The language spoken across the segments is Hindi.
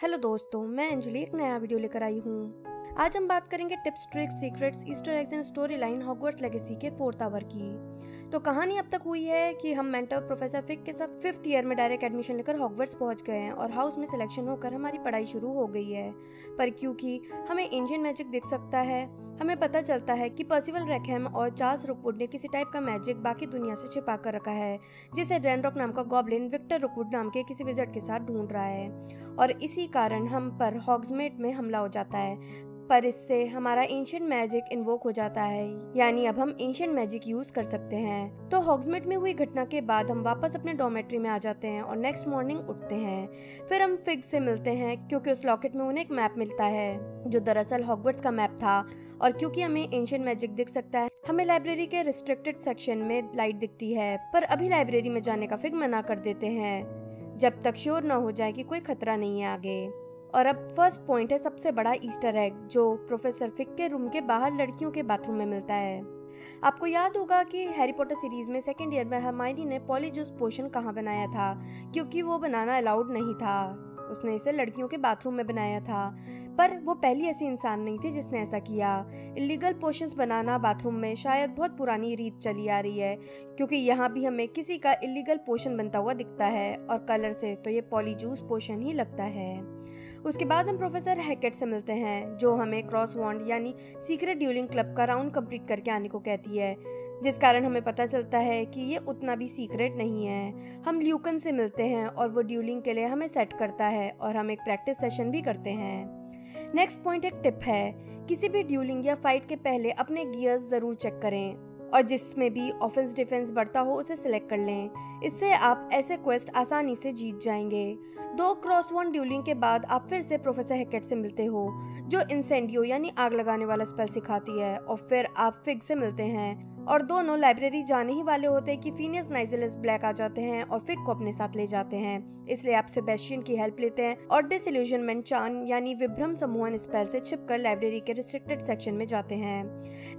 हेलो दोस्तों, मैं अंजलि एक नया वीडियो लेकर आई हूँ। आज हम बात करेंगे tips, tricks, secrets, Easter eggs and story line Hogwarts Legacy के फोर्थ आवर की। तो कहानी अब तक हुई है कि हम मेंटर प्रोफेसर फिक के साथ फिफ्थ ईयर में डायरेक्ट एडमिशन लेकर हॉगवर्ट्स पहुँच गए हैं और हाउस में सिलेक्शन होकर हमारी पढ़ाई शुरू हो गई है। पर क्योंकि हमें एंशियन मैजिक दिख सकता है, हमें पता चलता है कि पर्सिवल रेकहम और चार्ल्स रुकवुड ने किसी टाइप का मैजिक बाकी दुनिया से छिपा कर रखा है, जिसे रैनरॉक नाम का गॉबलिन विक्टर रुकवुड नाम के किसी विज़िट के साथ ढूंढ रहा है। और इसी कारण हम पर हॉग्समेट में हमला हो जाता है। पर इससे हमारा एंशियंट मैजिक इन्वोक हो जाता है। यानी अब हम एंशियंट मैजिक यूज़ कर सकते हैं। तो हॉग्समेट में हुई घटना के बाद हम वापस अपने डोमेट्री में आ जाते हैं और नेक्स्ट मॉर्निंग उठते हैं। फिर हम फिग से मिलते हैं, क्योंकि उस लॉकेट में उन्हें एक मैप मिलता है, जो दरअसल हॉगवर्ट्स का मैप था। और क्योंकि हमें एंशियंट मैजिक दिख सकता है, हमें लाइब्रेरी के रिस्ट्रिक्टेड सेक्शन में लाइट दिखती है, पर अभी लाइब्रेरी में जाने का फिग मना कर देते हैं, जब तक श्योर न हो जाए कि कोई खतरा नहीं है आगे। और अब फ़र्स्ट पॉइंट है सबसे बड़ा ईस्टर एग जो प्रोफेसर फिक के रूम के बाहर लड़कियों के बाथरूम में मिलता है। आपको याद होगा कि हैरी पॉटर सीरीज़ में सेकेंड ईयर में हरमाइनी ने पॉलीजूस पोशन कहाँ बनाया था? क्योंकि वो बनाना अलाउड नहीं था। उसने इसे लड़कियों के बाथरूम में बनाया था। पर वो पहली ऐसी इंसान नहीं थी जिसने ऐसा किया। इलीगल पोशंस बनाना बाथरूम में शायद बहुत पुरानी रीत चली आ रही है, क्योंकि यहाँ भी हमें किसी का इलीगल पोशन बनता हुआ दिखता है, और कलर से तो ये पॉलीजूस पोशन ही लगता है। उसके बाद हम प्रोफेसर हैकेट से मिलते हैं, जो हमें क्रॉस वॉन्ड यानी सीक्रेट ड्यूलिंग क्लब का राउंड कंप्लीट करके आने को कहती है, जिस कारण हमें पता चलता है कि ये उतना भी सीक्रेट नहीं है। हम ल्यूकन से मिलते हैं और वो ड्यूलिंग के लिए हमें सेट करता है और हम एक प्रैक्टिस सेशन भी करते हैं। नेक्स्ट पॉइंट एक टिप है, किसी भी ड्यूलिंग या फाइट के पहले अपने गियर्स ज़रूर चेक करें। और जिसमें भी ऑफेंस डिफेंस बढ़ता हो, उसे सिलेक्ट कर लें। इससे आप ऐसे क्वेस्ट आसानी से जीत जाएँगे। दो क्रॉस वन ड्यूलिंग के बाद आप फिर से प्रोफेसर हैकेट से मिलते हो, जो इंसेंडियो यानी आग लगाने वाला स्पेल सिखाती है, और फिर आप फिग से मिलते हैं। और दोनों लाइब्रेरी जाने ही वाले होते हैं कि फीनियस नाइजिलस ब्लैक आ जाते हैं और फिक को अपने साथ ले जाते हैं। इसलिए आप सेबेस्टियन की हेल्प लेते हैं और डिसल्यूजनमेंट चान यानी विभ्रम समूहन स्पेल से छिपकर लाइब्रेरी के रिस्ट्रिक्टेड सेक्शन में जाते हैं।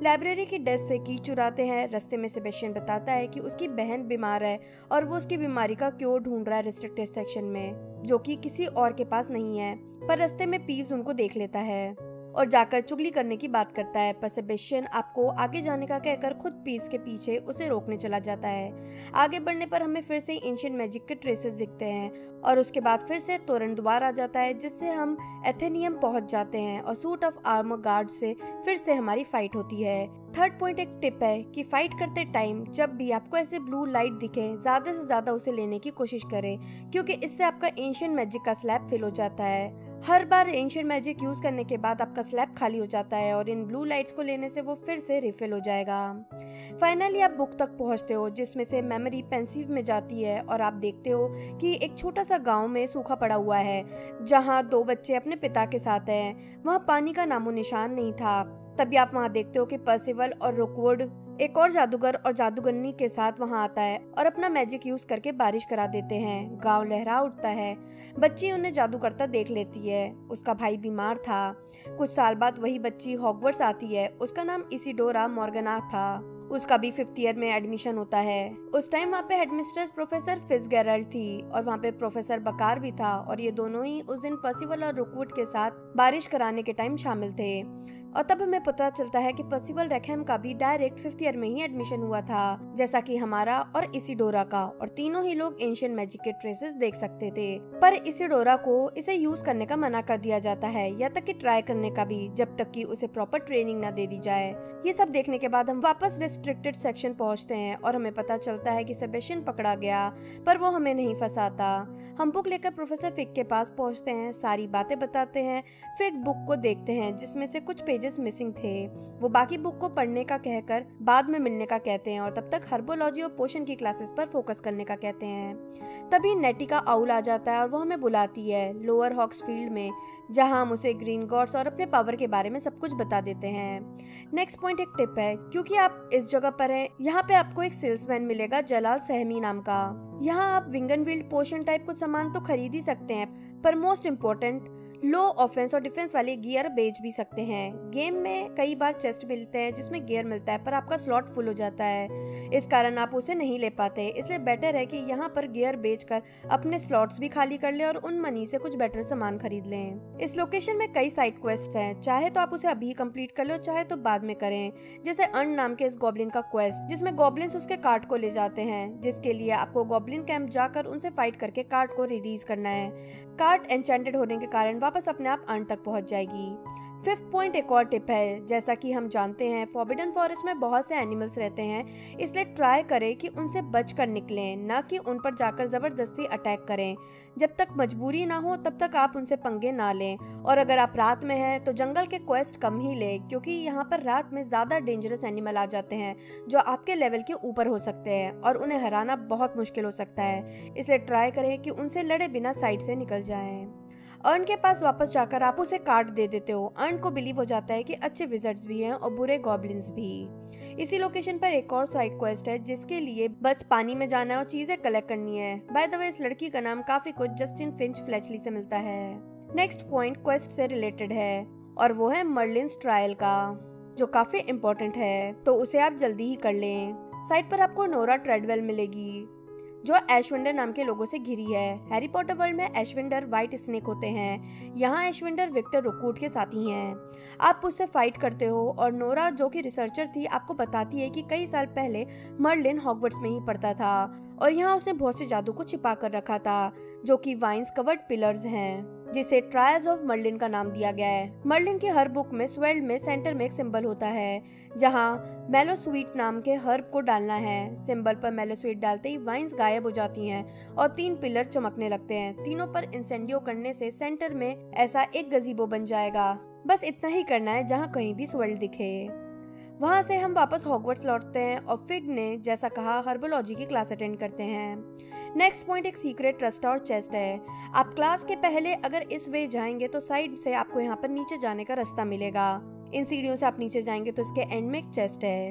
लाइब्रेरी की डेस्क से की चुराते हैं। रस्ते में सेबेस्टियन बताता है कि उसकी बहन बीमार है और वो उसकी बीमारी का क्योर ढूंढ रहा है रिस्ट्रिक्टेड सेक्शन में, जो कि किसी और के पास नहीं है, पर रस्ते में पीव्स उनको देख लेता है। और जाकर चुगली करने की बात करता है। पर सेबेस्टियन आपको आगे जाने का कहकर खुद पीस के पीछे उसे रोकने चला जाता है। आगे बढ़ने पर हमें फिर से एंशियन मैजिक के ट्रेसेस दिखते हैं और उसके बाद फिर से तोरण द्वार आ जाता है, जिससे हम एथेनियम पहुँच जाते हैं और सूट ऑफ़ आर्म गार्ड से फिर से हमारी फाइट होती है। थर्ड पॉइंट एक टिप है कि फाइट करते टाइम जब भी आपको ऐसे ब्लू लाइट दिखे, ज़्यादा से ज़्यादा उसे लेने की कोशिश करें, क्योंकि इससे आपका एंशियन मैजिक का स्लैब फिल हो जाता है। हर बार एंशियंट मैजिक यूज़ करने के बाद आपका स्लैब खाली हो जाता है और इन ब्लू लाइट्स को लेने से वो फिर से रिफिल हो जाएगा। फाइनली आप बुक तक पहुँचते हो, जिसमें से मेमोरी पेंसिव में जाती है और आप देखते हो कि एक छोटा सा गाँव में सूखा पड़ा हुआ है, जहाँ दो बच्चे अपने पिता के साथ हैं। वहाँ पानी का नामो निशान नहीं था। तभी आप वहाँ देखते हो कि पर्सिवल और रुकवुड एक और जादूगर और जादूगरनी के साथ वहाँ आता है और अपना मैजिक यूज़ करके बारिश करा देते हैं। गाँव लहरा उठता है। बच्ची उन्हें जादू करता देख लेती है। उसका भाई बीमार था। कुछ साल बाद वही बच्ची हॉगवर्ड्स आती है। उसका नाम इसी डोरा मॉर्गना था। उसका भी फिफ्थ ईयर में एडमिशन होता है। उस टाइम वहाँ पे हेडमिस्ट्रेस प्रोफेसर फिस थी और वहाँ पे प्रोफेसर बकार भी था और ये दोनों ही उस दिन पॉसिबल और रुकवुड के साथ बारिश कराने के टाइम शामिल थे। और तब हमें पता चलता है कि पॉसिबल रेखम का भी डायरेक्ट फिफ्थ ईयर में ही एडमिशन हुआ था, जैसा कि हमारा और इसीडोरा का और तीनों ही लोग एंशियन मैजिक के ट्रेसेस देख सकते थे। पर इसीडोरा को इसे यूज़ करने का मना कर दिया जाता है, या तक कि ट्राई करने का भी, जब तक कि उसे प्रॉपर ट्रेनिंग न दे दी जाए। ये सब देखने के बाद हम वापस रिस्ट्रिक्टेड सेक्शन पहुँचते हैं और हमें पता चलता है की सेबेस्टियन पकड़ा गया, पर वो हमें नहीं फंसाता। हम बुक लेकर प्रोफेसर फिक के पास पहुँचते हैं, सारी बातें बताते हैं फिक बुक को देखते हैं, जिसमें से कुछ पेजेस मिसिंग थे। वो बाकी बुक को पढ़ने का कहकर बाद में मिलने का कहते हैं और तब तक हर्बोलॉजी और पोषण की क्लासेस पर फोकस करने का कहते हैं। तभी नेटी का आउल आ जाता है और वो हमें बुलाती है लोअर हॉक्स फ़ील्ड में, जहाँ हम उसे ग्रीन गॉड्स और अपने पावर के बारे में सब कुछ बता देते हैं। नेक्स्ट पॉइंट एक टिप है, क्योंकि आप इस जगह पर हैं, यहाँ पे आपको एक सेल्समैन मिलेगा जलाल सहमी नाम का। यहाँ आप विंगन विल्ड पोषण टाइप कुछ सामान तो खरीद ही सकते हैं पर मोस्ट इम्पोर्टेंट लो ऑफेंस और डिफेंस वाले गियर बेच भी सकते हैं। गेम में कई बार चेस्ट मिलते हैं, जिसमें गियर मिलता है, पर आपका स्लॉट फुल हो जाता है। इस कारण आप उसे नहीं ले पाते। इसलिए बेटर है कि यहाँ पर गियर बेचकर अपने स्लॉट्स भी खाली कर ले और उन मनी से कुछ बेटर सामान खरीद लें। इस लोकेशन में कई साइड क्वेस्ट हैं। चाहे तो आप उसे अभी कंप्लीट कर लो, चाहे तो बाद में करें। जैसे अर्न नाम के इस गॉबलिन का क्वेस्ट, जिसमें गॉबलिन उसके कार्ड को ले जाते हैं, जिसके लिए आपको गॉबलिन कैंप जाकर उनसे फाइट करके कार्ड को रिलीज़ करना है। कार्ड एंचेंटेड होने के कारण वापस अपने आप अंत तक पहुँच जाएगी। फिफ्थ पॉइंट एक और टिप है, जैसा कि हम जानते हैं फॉरबिडन फॉरेस्ट में बहुत से एनिमल्स रहते हैं, इसलिए ट्राई करें कि उनसे बच कर निकलें, ना कि उन पर जाकर ज़बरदस्ती अटैक करें। जब तक मजबूरी ना हो, तब तक आप उनसे पंगे ना लें। और अगर आप रात में हैं तो जंगल के क्वेस्ट कम ही लें, क्योंकि यहाँ पर रात में ज़्यादा डेंजरस एनिमल आ जाते हैं, जो आपके लेवल के ऊपर हो सकते हैं, और उन्हें हराना बहुत मुश्किल हो सकता है। इसलिए ट्राई करें कि उनसे लड़े बिना साइड से निकल जाएँ। अर्न के पास वापस जाकर आप उसे कार्ड दे देते हो। अर्न को बिलीव हो जाता है कि अच्छे विजर्ट्स भी हैं और बुरे गॉबलिन्स भी। इसी लोकेशन पर एक और साइड क्वेस्ट है, जिसके लिए बस पानी में जाना है और चीज़ें कलेक्ट करनी है। बाय द वे इस लड़की का नाम काफ़ी कुछ जस्टिन फिंच फ्लैचली से मिलता है। नेक्स्ट पॉइंट क्वेस्ट से रिलेटेड है, और वो है मर्लिन ट्रायल का, जो काफ़ी इम्पोर्टेंट है। तो उसे आप जल्दी ही कर लें। साइट पर आपको नोरा ट्रेडवेल मिलेगी। जो एशविंडर नाम के लोगों से घिरी है। हैरी पॉटर वर्ल्ड में एशविंडर व्हाइट स्नेक होते हैं। यहाँ एशविंडर विक्टर रुकूट के साथी हैं आप उससे फाइट करते हो और नोरा जो कि रिसर्चर थी, आपको बताती है कि कई साल पहले मर्लिन हॉगवर्ट्स में ही पढ़ता था। और यहाँ उसने बहुत से जादू को छिपा कर रखा था, जो कि वाइन्स कवर्ड पिलर्स हैं। जिसे ट्रायल्स ऑफ़ मर्लिन का नाम दिया गया है। मर्लिन की हर बुक में स्वेल्ड में सेंटर में एक सिंबल होता है, जहाँ मेलो स्वीट नाम के हर्ब को डालना है। सिंबल पर मेलो स्वीट डालते ही वाइन्स गायब हो जाती हैं और तीन पिलर चमकने लगते हैं। तीनों पर इंसेंडियो करने से सेंटर में ऐसा एक गजीबो बन जाएगा। बस इतना ही करना है जहाँ कहीं भी स्वेल्ड दिखे। वहाँ से हम वापस हॉगवर्ट्स लौटते हैं और फिग ने, जैसा कहा, हर्बोलॉजी की क्लास अटेंड करते हैं। नेक्स्ट पॉइंट एक सीक्रेट ट्रस्ट और चेस्ट है। आप क्लास के पहले अगर इस वे जाएँगे तो साइड से आपको यहाँ पर नीचे जाने का रास्ता मिलेगा। इन सीढ़ियों से आप नीचे जाएँगे तो इसके एंड में एक चेस्ट है।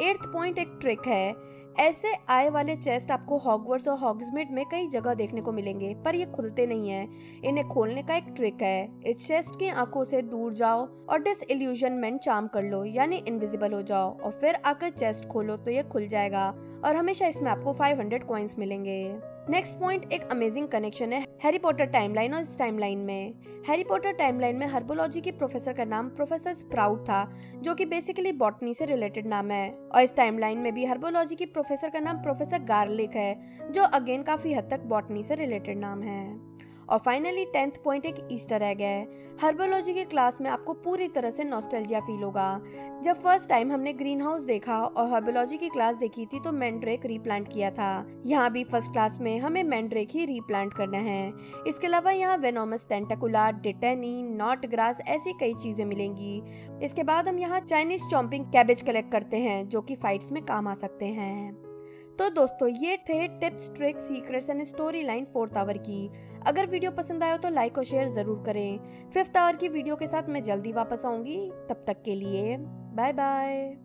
एट्थ पॉइंट एक ट्रिक है। ऐसे आए वाले चेस्ट आपको हॉगवर्स और हॉगजमेट में कई जगह देखने को मिलेंगे, पर ये खुलते नहीं है। इन्हें खोलने का एक ट्रिक है। इस चेस्ट की आँखों से दूर जाओ और डिस इल्यूजनमेंट चाम कर लो, यानी इनविजिबल हो जाओ, और फिर आकर चेस्ट खोलो तो ये खुल जाएगा, और हमेशा इसमें आपको 500 कॉइन्स मिलेंगे। नेक्स्ट पॉइंट एक अमेजिंग कनेक्शन है हैरी पॉटर टाइमलाइन और इस टाइमलाइन में। हैरी पॉटर टाइमलाइन में हर्बोलॉजी के प्रोफेसर का नाम प्रोफेसर स्प्राउट था, जो कि बेसिकली बॉटनी से रिलेटेड नाम है। और इस टाइमलाइन में भी हर्बोलॉजी के प्रोफेसर का नाम प्रोफेसर गार्लिक है, जो अगेन काफ़ी हद तक बॉटनी से रिलेटेड नाम है। और फाइनली टेंथ पॉइंट एक ईस्टर एग है। हर्बोलॉजी के क्लास में आपको पूरी तरह से नॉस्टैल्जिया फील होगा। जब फ़र्स्ट टाइम हमने ग्रीन हाउस देखा और हर्बोलॉजी की क्लास देखी थी तो मैंड्रेक रीप्लांट किया था। यहाँ भी फ़र्स्ट क्लास में हमें मैंड्रेक ही रीप्लांट करना है। इसके अलावा यहाँ वेनोमस टेंटाकुला डिटेनी नॉट ग्रास ऐसी कई चीज़ें मिलेंगी। इसके बाद हम यहाँ चाइनीज़ चॉम्पिंग कैबेज कलेक्ट करते हैं, जो की फाइट्स में काम आ सकते हैं। तो दोस्तों, ये थे tips, tricks, secrets and story line fourth hour की। अगर वीडियो पसंद आया तो लाइक और शेयर ज़रूर करें। फिफ्थ आवर की वीडियो के साथ मैं जल्दी वापस आऊँगी। तब तक के लिए बाय बाय